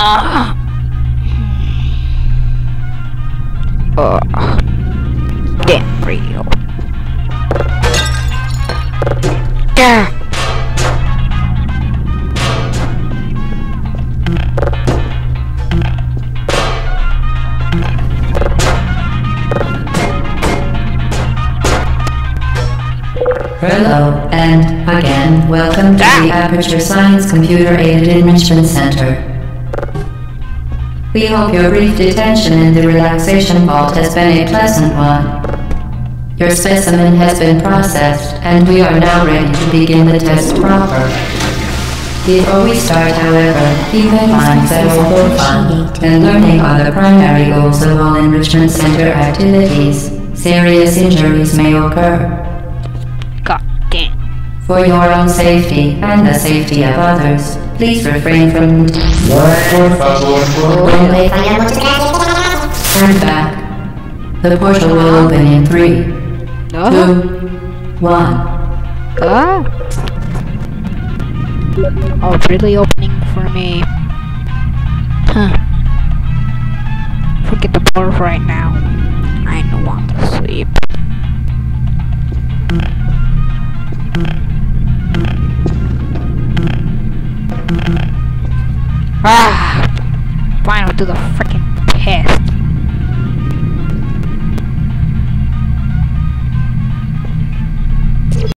Ah. Oh. Damn real. Yeah. Hello, and again, welcome to the Aperture Science Computer Aided Enrichment Center. We hope your brief detention in the relaxation vault has been a pleasant one. Your specimen has been processed, and we are now ready to begin the test proper. Before we start, however, keep in mind that although fun and learning are the primary goals of all Enrichment Center activities, serious injuries may occur. For your own safety and the safety of others, please refrain from turn back. The portal will open in three, No. two, one. Ah. Oh, really opening for me. Huh. Forget the bar right now. I don't want to sleep. Do the freaking